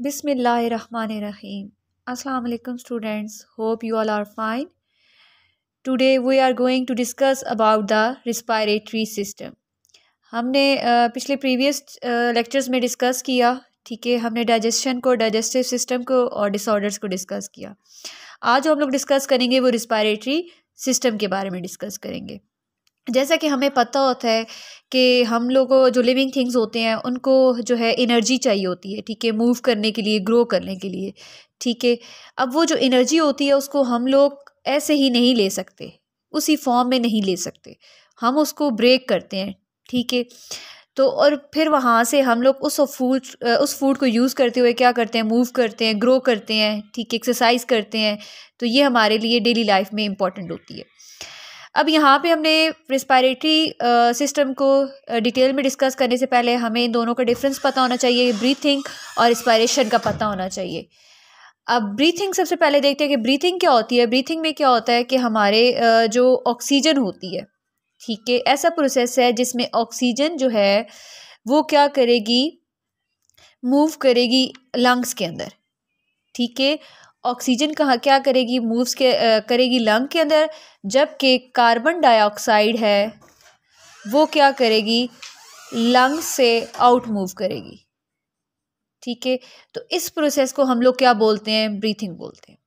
बिसमीम अलकुम students hope you all are fine today we are going to discuss about the respiratory system हमने पिछले previous lectures में discuss किया, ठीक है? हमने डाइजेशन को डाइजेस्टिव सिस्टम को और डिसऑर्डर्स को डिस्कस किया। आज हम लोग डिस्कस करेंगे वो रिस्पायरेटरी सिस्टम के बारे में डिस्कस करेंगे। जैसा कि हमें पता होता है कि हम लोग जो लिविंग थिंग्स होते हैं, उनको जो है एनर्जी चाहिए होती है, ठीक है? मूव करने के लिए ग्रो करने के लिए, ठीक है? अब वो जो एनर्जी होती है, उसको हम लोग ऐसे ही नहीं ले सकते, उसी फॉर्म में नहीं ले सकते। हम उसको ब्रेक करते हैं, ठीक है? तो और फिर वहाँ से हम लोग उस फ़ूड उस फ़ूड को यूज़ करते हुए क्या करते हैं? मूव करते हैं ग्रो करते हैं, ठीक है? एक्सरसाइज करते हैं तो ये हमारे लिए डेली लाइफ में इंपॉर्टेंट होती है। अब यहाँ पे हमने रिस्पायरेटरी सिस्टम को डिटेल में डिस्कस करने से पहले हमें इन दोनों का डिफरेंस पता होना चाहिए ब्रीथिंग और रिस्पायरेशन का पता होना चाहिए। अब ब्रीथिंग सबसे पहले देखते हैं कि ब्रीथिंग क्या होती है? ब्रीथिंग में क्या होता है कि हमारे जो ऑक्सीजन होती है, ठीक है? ऐसा प्रोसेस है जिसमें ऑक्सीजन जो है, वो क्या करेगी? मूव करेगी लंग्स के अंदर, ठीक है? ऑक्सीजन कहाँ, क्या करेगी? मूव्स के करेगी लंग के अंदर, जबकि कार्बन डाइऑक्साइड है, वो क्या करेगी? लंग से आउट मूव करेगी। ठीक है? तो इस प्रोसेस को हम लोग क्या बोलते हैं? ब्रीथिंग बोलते हैं।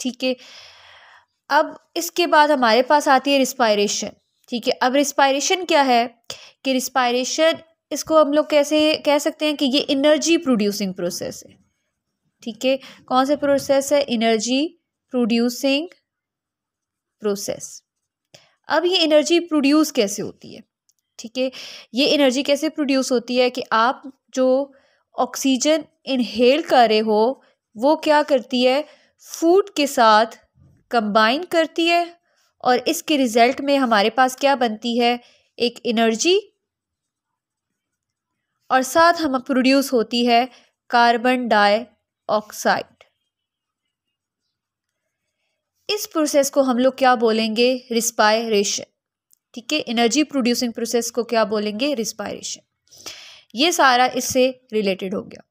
ठीक है? अब इसके बाद हमारे पास आती है रिस्पायरेशन। ठीक है? अब रिस्पायरेशन क्या है? कि रिस्पायरेशन, इसको हम लोग कैसे कह सकते हैं कि ये एनर्जी प्रोड्यूसिंग प्रोसेस है। ठीक है? कौन सा प्रोसेस है? एनर्जी प्रोड्यूसिंग प्रोसेस अब ये एनर्जी प्रोड्यूस कैसे होती है? ठीक है? ये एनर्जी कैसे प्रोड्यूस होती है कि आप जो ऑक्सीजन इनहेल कर रहे हो, वो क्या करती है? फ़ूड के साथ कंबाइन करती है और इसके रिज़ल्ट में हमारे पास क्या बनती है? एक एनर्जी और साथ हम प्रोड्यूस होती है कार्बन डाई ऑक्साइड इस प्रोसेस को हम लोग क्या बोलेंगे? रिस्पायरेशन ठीक है? एनर्जी प्रोड्यूसिंग प्रोसेस को क्या बोलेंगे? रिस्पायरेशन ये सारा इससे रिलेटेड हो गया.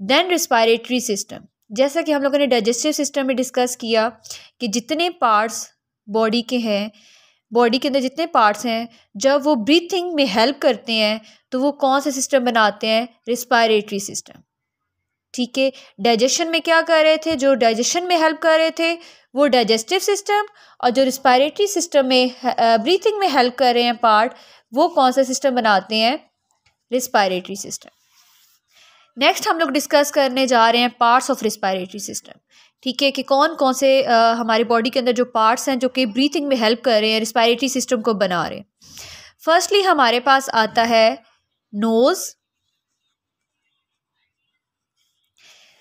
देन रिस्पायरेटरी सिस्टम जैसा कि हम लोगों ने डाइजेस्टिव सिस्टम में डिस्कस किया कि जितने पार्ट्स बॉडी के हैं बॉडी के अंदर जितने पार्ट्स हैं, जब वो ब्रीथिंग में हेल्प करते हैं तो वो कौन सा सिस्टम बनाते हैं? रिस्पायरेटरी सिस्टम ठीक है डाइजेशन में क्या कर रहे थे? जो डाइजेशन में हेल्प कर रहे थे वो डाइजेस्टिव सिस्टम और जो रिस्पायरेटरी सिस्टम में ब्रीथिंग में हेल्प कर रहे हैं पार्ट वो कौन सा सिस्टम बनाते हैं? रिस्पायरेटरी सिस्टम नेक्स्ट हम लोग डिस्कस करने जा रहे हैं पार्ट्स ऑफ़ रिस्पायरेटरी सिस्टम ठीक है कि कौन कौन से आ, हमारी बॉडी के अंदर जो पार्ट्स हैं जो कि ब्रीथिंग में हेल्प कर रहे हैं रिस्पायरेटरी सिस्टम को बना रहे हैं. फर्स्टली हमारे पास आता है नोज़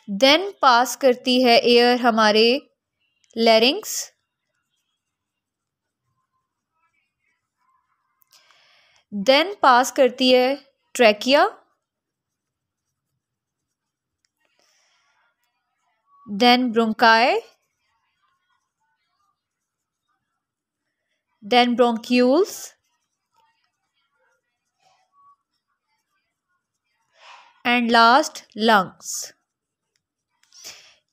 देन पास करती है एयर हमारे लेरिंग्स देन पास करती है trachea then bronchi then bronchioles and last lungs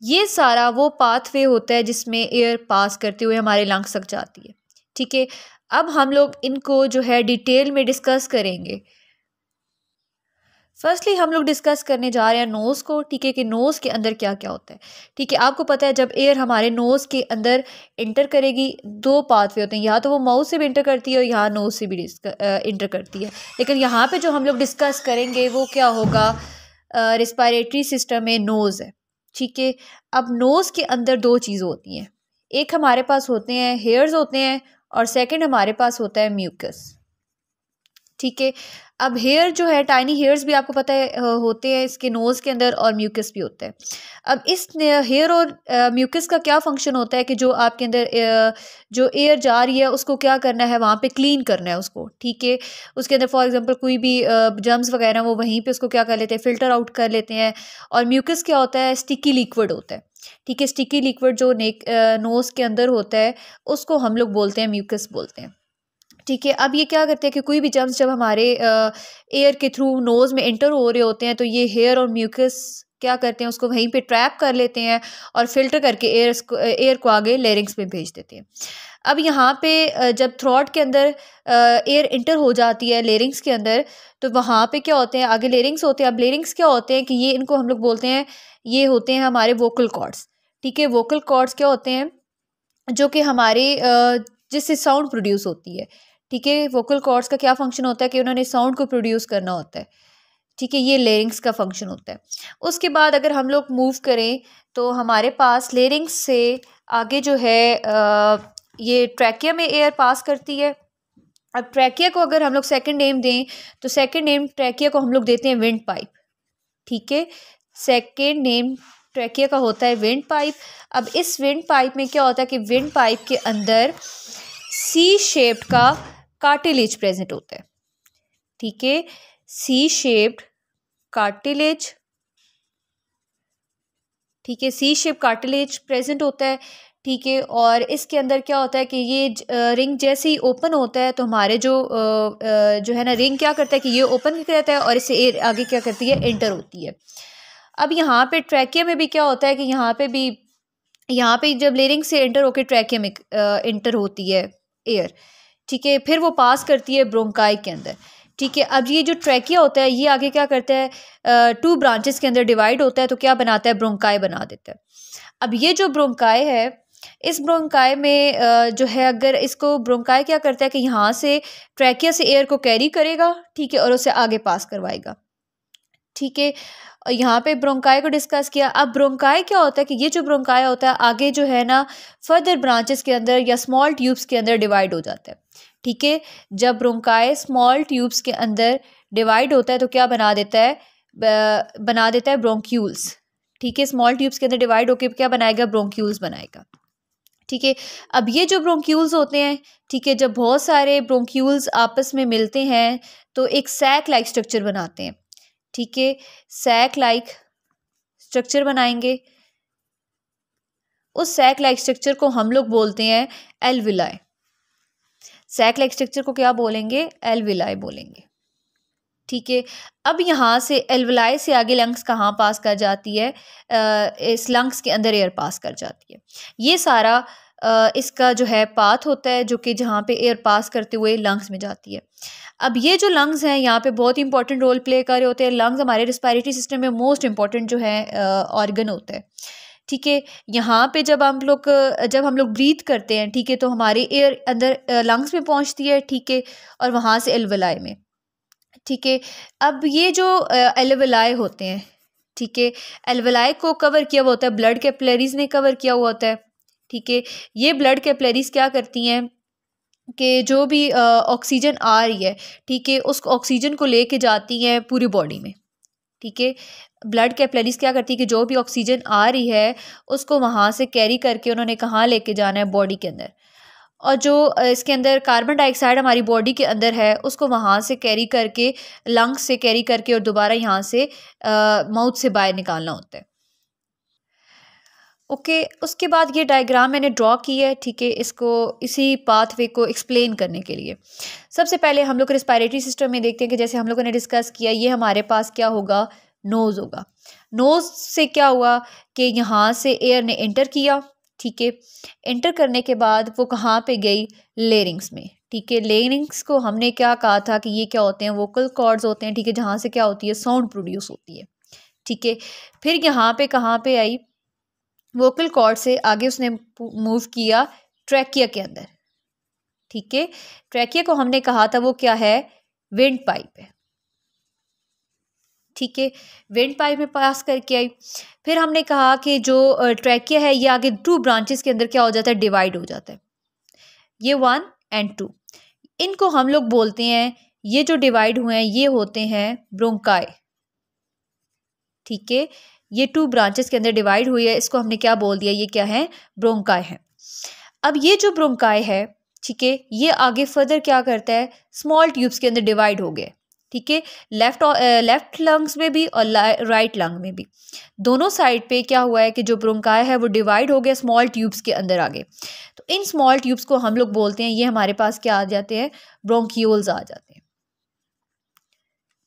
ये सारा वो पाथवे होता है जिसमें एयर पास करते हुए हमारे लंग्स तक जाती है। ठीक है? अब हम लोग इनको जो है डिटेल में डिस्कस करेंगे। फर्स्टली हम लोग डिस्कस करने जा रहे हैं नोज़ को, ठीक है कि नोज़ के अंदर क्या क्या होता है। ठीक है? आपको पता है जब एयर हमारे नोज़ के अंदर इंटर करेगी, दो पाथवे होते हैं। यहाँ तो वो माउथ से भी इंटर करती है और यहाँ नोज़ से भी इंटर करती है। लेकिन यहाँ पे जो हम लोग डिस्कस करेंगे वो क्या होगा? रिस्पायरेटरी सिस्टम में नोज़ है। ठीक है? अब नोज़ के अंदर दो चीज़ें होती हैं। एक हमारे पास होते हैं हेयर्स होते हैं और सेकंड हमारे पास होता है म्यूकस ठीक है? अब हेयर जो है टाइनी हेयर्स भी आपको पता है होते हैं इसके नोज़ के अंदर और म्यूकस भी होता है। अब इस हेयर और म्यूकस का क्या फ़ंक्शन होता है कि जो आपके अंदर जो एयर जा रही है, उसको क्या करना है, वहाँ पे क्लीन करना है उसको, ठीक है? उसके अंदर फॉर एग्जांपल कोई भी जम्स वगैरह, वो वहीं पे उसको क्या कर लेते हैं फ़िल्टर आउट कर लेते हैं। और म्यूकस क्या होता है स्टिकी लिक्विड होता है, ठीक है? स्टिकी लिक्विड जो नेक नोज़ के अंदर होता है, उसको हम लोग बोलते हैं म्यूकस बोलते हैं। ठीक है, अब ये क्या करते हैं कि कोई भी जम्स जब हमारे एयर के थ्रू नोज़ में इंटर हो रहे होते हैं तो ये हेयर और म्यूकस क्या करते हैं, उसको वहीं पे ट्रैप कर लेते हैं और फ़िल्टर करके एयर एयर को आगे लेरिंग्स में भेज देते हैं। अब यहाँ पे जब थ्रॉट के अंदर एयर इंटर हो जाती है लेरिंग्स के अंदर तो वहाँ पे क्या होते हैं, आगे लेरिंग्स होते हैं, अब लेरिंग्स क्या होते हैं कि ये इनको हम लोग बोलते हैं, ये होते हैं हमारे वोकल कॉर्ड्स ठीक है? वोकल कॉर्ड्स क्या होते हैं, जो कि हमारे जिससे साउंड प्रोड्यूस होती है। ठीक है वोकल कॉर्ड्स का क्या फ़ंक्शन होता है कि उन्होंने साउंड को प्रोड्यूस करना होता है। ठीक है ये लेरिंग्स का फ़ंक्शन होता है। उसके बाद अगर हम लोग मूव करें तो हमारे पास लेरिंग्स से आगे जो है आ, ये ट्रैकिया में एयर पास करती है। अब ट्रैकिया को अगर हम लोग सेकेंड नेम दें तो सेकेंड नेम ट्रैकिया को हम लोग देते हैं विंड पाइप ठीक है सेकेंड नेम ट्रैकिया का होता है विंड पाइप अब इस विंड पाइप में क्या होता है कि विंड पाइप के अंदर सी शेप्ड का कार्टिलेज प्रेजेंट होता है। ठीक है? सी शेप्ड कार्टिलेज ठीक है? सी शेप कार्टिलेज प्रेजेंट होता है, ठीक है? और इसके अंदर क्या होता है कि ये रिंग जैसे ही ओपन होता है तो हमारे जो जो है ना रिंग क्या करता है कि ये ओपन रहता है और इससे आगे क्या करती है? इंटर होती है। अब यहाँ पे ट्रैकिया में भी क्या होता है कि यहाँ पे भी, यहाँ पे जब लेरिंग से एंटर होकर ट्रैकिया में इंटर होती है एयर ठीक है, फिर वो पास करती है ब्रोंकाई के अंदर। ठीक है, अब ये जो ट्रैकिया होता है, ये आगे क्या करता है? टू ब्रांचेस के अंदर डिवाइड होता है तो क्या बनाता है? ब्रोंकाई बना देता है। अब ये जो ब्रोंकाई है, इस ब्रोंकाई में जो है, अगर इसको ब्रोंकाई क्या करता है कि यहाँ से ट्रैकिया से एयर को कैरी करेगा, ठीक है, और उसे आगे पास करवाएगा। ठीक है यहाँ पे ब्रोंकाई को डिस्कस किया। अब ब्रोंकाई क्या होता है कि ये जो ब्रोंकाई होता है, आगे जो है ना फर्दर ब्रांचेस के अंदर या स्मॉल ट्यूब्स के अंदर डिवाइड हो जाता है। ठीक है? जब ब्रोंकाई स्मॉल ट्यूब्स के अंदर डिवाइड होता है तो क्या बना देता है? बना देता है ब्रोंक्यूल्स ठीक है? स्मॉल ट्यूब्स के अंदर डिवाइड होकर क्या बनाएगा? ब्रोंक्यूल्स बनाएगा। ठीक है? अब ये जो ब्रोंक्यूल्स होते हैं, ठीक है, जब बहुत सारे ब्रोंक्यूल्स आपस में मिलते हैं तो एक सैक लाइक स्ट्रक्चर बनाते हैं। ठीक है सैक लाइक स्ट्रक्चर बनाएँगे। उस सैक लाइक स्ट्रक्चर को हम लोग बोलते हैं एलविलाय सैक लाइक स्ट्रक्चर को क्या बोलेंगे? एलविलाय बोलेंगे। ठीक है अब यहाँ से एलविलाय से आगे लंग्स कहाँ पास कर जाती है? आ, इस लंग्स के अंदर एयर पास कर जाती है। ये सारा आ, इसका जो है पाथ होता है जो कि जहाँ पे एयर पास करते हुए लंग्स में जाती है। अब ये जो लंग्स हैं, यहाँ पे बहुत इंपॉर्टेंट रोल प्ले कर रहे होते हैं। लंग्स हमारे रिस्पायरेटरी सिस्टम में मोस्ट इंपॉर्टेंट जो है ऑर्गन होता है। ठीक है? यहाँ पे जब हम लोग, जब हम लोग ब्रीथ करते हैं, ठीक है तो हमारे एयर अंदर लंग्स में पहुँचती है, ठीक है, और वहाँ से एलवलाई में। ठीक है? अब ये जो एलवलाई होते हैं, ठीक है एलवलाई को कवर किया हुआ होता है। ब्लड कैपलरीज ने कवर किया हुआ होता है। ठीक है? ये ब्लड कैपलरीज क्या करती हैं? कि जो भी ऑक्सीजन आ रही है, ठीक है, उस ऑक्सीजन को लेके जाती हैं पूरी बॉडी में, ठीक है। ब्लड कैपलरीज क्या करती है कि जो भी ऑक्सीजन आ रही है, उसको वहाँ से कैरी करके उन्होंने कहाँ लेके जाना है बॉडी के अंदर। और जो इसके अंदर कार्बन डाइऑक्साइड हमारी बॉडी के अंदर है, उसको वहाँ से कैरी करके लंग्स से कैरी करके और दोबारा यहाँ से माउथ से बाहर निकालना होता है। ओके, उसके बाद ये डायग्राम मैंने ड्रॉ की है, ठीक है, इसको, इसी पाथवे को एक्सप्लेन करने के लिए। सबसे पहले हम लोग रिस्पायरेटरी सिस्टम में देखते हैं कि जैसे हम लोगों ने डिस्कस किया, ये हमारे पास क्या होगा? नोज़ होगा। नोज़ से क्या हुआ कि यहाँ से एयर ने एंटर किया, ठीक है? एंटर करने के बाद वो कहाँ पे गई? लेरिंग्स में, ठीक है? लेरिंग्स को हमने क्या कहा था कि ये क्या होते हैं? वोकल कॉर्ड्स होते हैं, ठीक है? जहाँ से क्या होती है? साउंड प्रोड्यूस होती है, ठीक है? फिर यहाँ पे कहाँ पे आई? वोकल कॉर्ड से आगे उसने मूव किया ट्रैकिया के अंदर। ठीक है? ट्रैकिया को हमने कहा था वो क्या है? विंड पाइप है। ठीक है? विंड पाइप में पास करके आई। फिर हमने कहा कि जो ट्रैकिया है, ये आगे टू ब्रांचेस के अंदर क्या हो जाता है? डिवाइड हो जाता है। ये वन एंड टू इनको हम लोग बोलते हैं, ये जो डिवाइड हुए हैं, ये होते हैं ब्रोंकाई। ठीक है? ये टू ब्रांचेस के अंदर डिवाइड हुई है, इसको हमने क्या बोल दिया? ये क्या है? ब्रोंकाय है। अब ये जो ब्रोंकाय है, ठीक है, ये आगे फर्दर क्या करता है? स्मॉल ट्यूब्स के अंदर डिवाइड हो गए ठीक है? लेफ़्ट लेफ़्ट लंग्स में भी और राइट लंग में भी। दोनों साइड पे क्या हुआ है कि जो ब्रोंकाय है, वो डिवाइड हो गया स्मॉल ट्यूब्स के अंदर आगे। तो इन स्मॉल ट्यूब्स को हम लोग बोलते हैं, ये हमारे पास क्या आ जाते हैं? ब्रोंकियोल्स आ जाते हैं।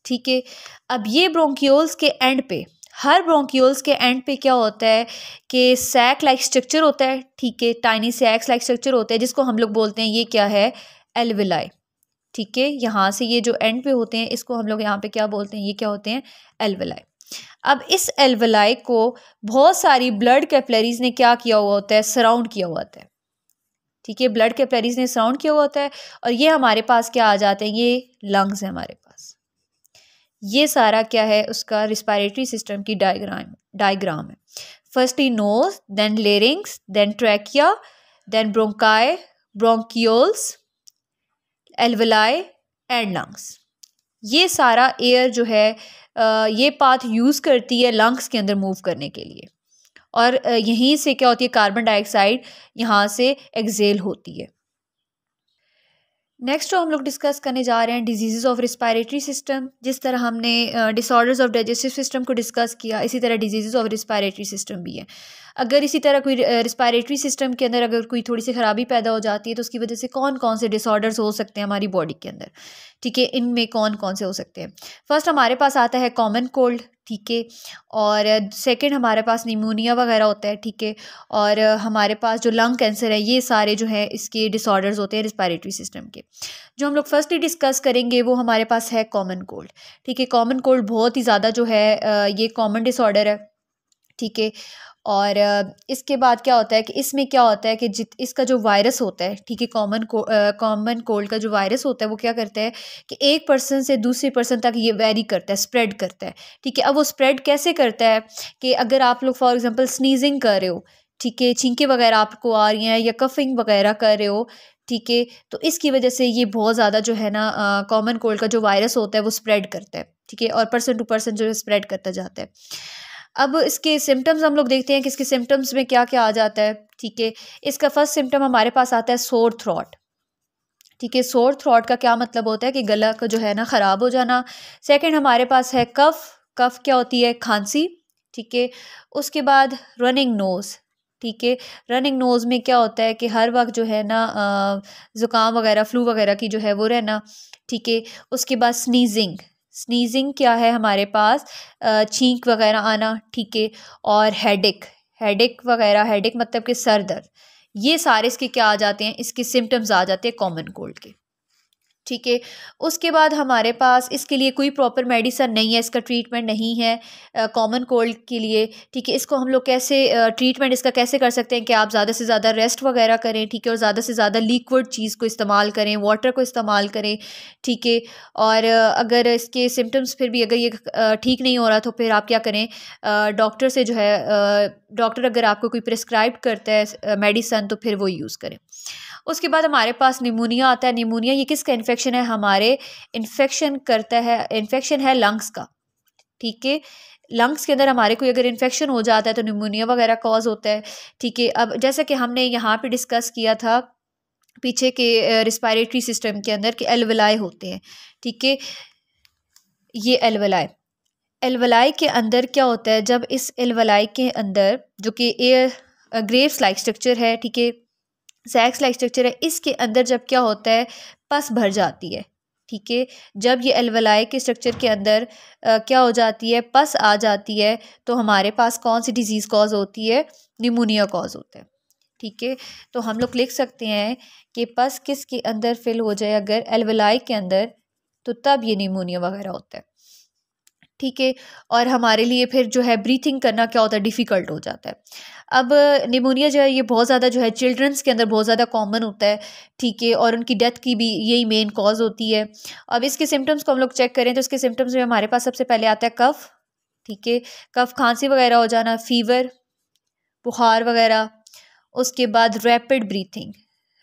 ठीक है? अब ये ब्रोंकियोल्स के एंड पे हर ब्रोंक्यूल्स के एंड पे क्या होता है कि सैक लाइक स्ट्रक्चर होता है, ठीक है टाइनी सैक्स लाइक स्ट्रक्चर होता है, जिसको हम लोग बोलते हैं, ये क्या है? एलविलाई ठीक है? यहाँ से ये जो एंड पे होते हैं, इसको हम लोग यहाँ पे क्या बोलते हैं? ये क्या होते हैं? एलविलाई अब इस एलविलाई को बहुत सारी ब्लड कैपलरीज ने क्या किया हुआ होता है? सराउंड किया हुआ होता है। ठीक है? ब्लड कैपलरीज ने सराउंड किया हुआ होता है और ये हमारे पास क्या आ जाते हैं? ये लंग्स हैं हमारे ये सारा क्या है? उसका रिस्पायरेटरी सिस्टम की डायग्राम डायग्राम है। Firstly nose then larynx then trachea then bronchi bronchioles alveoli and lungs ये सारा एयर जो है ये पाथ यूज़ करती है लंग्स के अंदर मूव करने के लिए। और यहीं से क्या होती है? कार्बन डाइऑक्साइड यहाँ से एक्जेल होती है। नेक्स्ट हम लोग डिस्कस करने जा रहे हैं डिज़ीज़ ऑफ़ रिस्पायरेटरी सिस्टम जिस तरह हमने डिसऑर्डर्स ऑफ़ डाइजेस्टिव सिस्टम को डिस्कस किया, इसी तरह डिज़ीज़ ऑफ़ रिस्पायरेटरी सिस्टम भी है। अगर इसी तरह कोई रिस्पायरेटरी सिस्टम के अंदर अगर कोई थोड़ी सी ख़राबी पैदा हो जाती है तो उसकी वजह से कौन कौन से डिसऑर्डर्स हो सकते हैं हमारी बॉडी के अंदर? ठीक है, इनमें कौन कौन से हो सकते हैं? फ़र्स्ट हमारे पास आता है कॉमन कोल्ड ठीक है? और सेकंड हमारे पास निमोनिया वगैरह होता है, ठीक है? और हमारे पास जो लंग कैंसर है, ये सारे जो है, इसके डिसऑर्डर्स होते हैं रिस्पायरेटरी सिस्टम के। जो हम लोग फर्स्टली डिस्कस करेंगे, वो हमारे पास है कॉमन कोल्ड ठीक है? कॉमन कोल्ड बहुत ही ज़्यादा जो है ये कॉमन डिसऑर्डर है, ठीक है? और इसके बाद क्या होता है कि इसमें क्या होता है कि जित, इसका जो वायरस होता है, ठीक है कॉमन को कॉमन कोल्ड का जो वायरस होता है, वो क्या करता है कि एक पर्सन से दूसरे पर्सन तक ये वेरी करता है स्प्रेड करता है, ठीक है। अब वो स्प्रेड कैसे करता है कि अगर आप लोग फॉर एग्ज़ाम्पल स्नीजिंग कर रहे हो, ठीक है, छींके वगैरह आपको आ रही हैं या कफिंग वगैरह कर रहे हो, ठीक है तो इसकी वजह से ये बहुत ज़्यादा जो है ना कॉमन कोल्ड का जो वायरस होता है, वो स्प्रेड करता है, ठीक है, और पर्सन टू पर्सन जो है स्प्रेड करता जाता है। अब इसके सिम्टम्स हम लोग देखते हैं कि इसके सिम्टम्स में क्या क्या आ जाता है, ठीक है? इसका फ़र्स्ट सिम्टम हमारे पास आता है सोर थ्रॉट ठीक है? सोर थ्रॉट का क्या मतलब होता है कि गला का जो है ना, ख़राब हो जाना। सेकंड हमारे पास है कफ़ कफ़ क्या होती है? खांसी, ठीक है? उसके बाद रनिंग नोज़ ठीक है? रनिंग नोज़ में क्या होता है कि हर वक्त जो है ना ज़ुकाम वगैरह फ्लू वगैरह की जो है वो रहना, ठीक है? उसके बाद स्नीजिंग स्नीजिंग क्या है हमारे पास? छींक वगैरह आना, ठीक है, और हेडेक हेडेक वगैरह हेडेक मतलब कि सर दर्द, ये सारे इसके क्या आ जाते हैं? इसके सिम्टम्स आ जाते हैं कॉमन कोल्ड के। ठीक है? उसके बाद हमारे पास इसके लिए कोई प्रॉपर मेडिसन नहीं है, इसका ट्रीटमेंट नहीं है कॉमन कोल्ड के लिए, ठीक है? इसको हम लोग कैसे ट्रीटमेंट इसका कैसे कर सकते हैं कि आप ज़्यादा से ज़्यादा रेस्ट वगैरह करें, ठीक है? और ज़्यादा से ज़्यादा लिक्विड चीज़ को इस्तेमाल करें वाटर को इस्तेमाल करें, ठीक है? और अगर इसके सिम्टम्स फिर भी अगर ये ठीक नहीं हो रहा तो फिर आप क्या करें? डॉक्टर से जो है डॉक्टर अगर आपको कोई प्रिस्क्राइब करता है मेडिसन तो फिर वो यूज़ करें। उसके बाद हमारे पास निमोनिया आता है। निमोनिया, ये किसका इन्फेक्शन है? हमारे इन्फेक्शन करता है इन्फेक्शन है लंग्स का। ठीक है? लंग्स के अंदर हमारे कोई अगर इन्फेक्शन हो जाता है तो निमोनिया वगैरह कॉज होता है। ठीक है? अब जैसा कि हमने यहाँ पे डिस्कस किया था पीछे के रिस्पायरेटरी सिस्टम के अंदर कि एलवलाई होते हैं। ठीक है? ये एलवलाई एलवलाई के अंदर क्या होता है? जब इस एलवलाई के अंदर जो कि एयर ग्रेव्स लाइक स्ट्रक्चर है, ठीक है? सैक्स लाइक स्ट्रक्चर है इसके अंदर जब क्या होता है पस भर जाती है ठीक है? जब ये एलवलाई के स्ट्रक्चर के अंदर आ, क्या हो जाती है पस आ जाती है तो हमारे पास कौन सी डिज़ीज़ कॉज होती है? निमोनिया कॉज होता है ठीक है? तो हम लोग लिख सकते हैं कि पस किसके अंदर फिल हो जाए अगर एलवलाई के अंदर तो तब ये निमोनिया वगैरह होता है ठीक है? और हमारे लिए फिर जो है ब्रीथिंग करना क्या होता है डिफ़िकल्ट हो जाता है। अब निमोनिया जो है, ये बहुत ज़्यादा जो है चिल्ड्रंस के अंदर बहुत ज़्यादा कॉमन होता है, ठीक है, और उनकी डेथ की भी यही मेन कॉज होती है। अब इसके सिम्टम्स को हम लोग चेक करें तो इसके सिम्टम्स में हमारे पास सबसे पहले आता है कफ़, ठीक है, कफ़ खांसी वगैरह हो जाना, फीवर, बुखार वगैरह, उसके बाद रैपिड ब्रीथिंग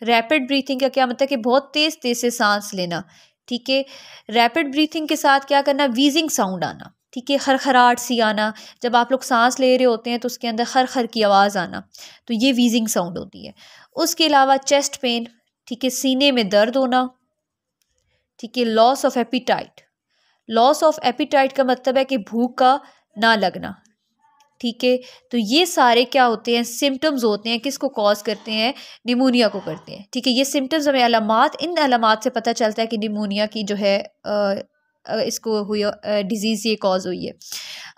रैपिड ब्रीथिंग का क्या मतलब कि बहुत तेज़ तेज़ से सांस लेना, ठीक है रैपिड ब्रीथिंग के साथ क्या करना वीजिंग साउंड आना। ठीक है खरखराट सी आना। जब आप लोग सांस ले रहे होते हैं तो उसके अंदर खर खर की आवाज़ आना। तो ये वीजिंग साउंड होती है। उसके अलावा चेस्ट पेन ठीक है सीने में दर्द होना ठीक है loss of appetite loss of appetite का मतलब है कि भूख का ना लगना ठीक है? तो ये सारे क्या होते हैं? सिम्टम्स होते हैं किसको कॉज करते हैं? निमोनिया को करते हैं ठीक है? ये सिम्टम्स हमें अलामत इन अलामत से पता चलता है कि निमोनिया की जो है आ, इसको हुई डिज़ीज़ ये कॉज हुई है।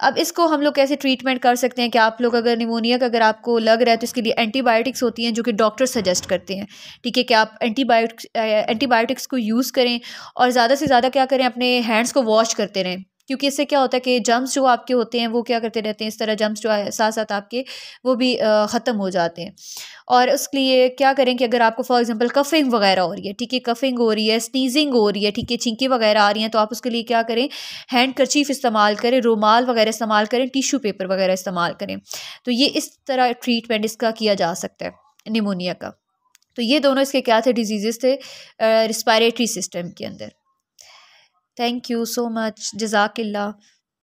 अब इसको हम लोग कैसे ट्रीटमेंट कर सकते हैं कि आप लोग अगर निमोनिया का अगर आपको लग रहा है तो इसके लिए एंटीबायोटिक्स होती हैं जो कि डॉक्टर सजेस्ट करते हैं। ठीक है कि आप एंटीबायोटिक्स एंटीबायोटिक्स को यूज़ करें और ज़्यादा से ज़्यादा क्या करें, अपने हैंड्स को वॉश करते रहें। क्योंकि इससे क्या होता है कि जम्स जो आपके होते हैं, वो क्या करते रहते हैं, इस तरह जम्स जो साथ साथ आपके, वो भी ख़त्म हो जाते हैं। और उसके लिए क्या करें कि अगर आपको फॉर एग्जांपल कफिंग वगैरह हो रही है, ठीक है कफिंग हो रही है स्नीजिंग हो रही है, ठीक है, छिंकी वगैरह आ रही हैं तो आप उसके लिए क्या करें हैंड करचीफ इस्तेमाल करें, रुमाल वगैरह इस्तेमाल करें टिशू पेपर वगैरह इस्तेमाल करें। तो ये इस तरह ट्रीटमेंट इसका किया जा सकता है निमोनिया का। तो ये दोनों इसके क्या थे डिज़ीज़ थे रिस्पायरेटरी सिस्टम के अंदर। Thank you so much जजाकिल्ला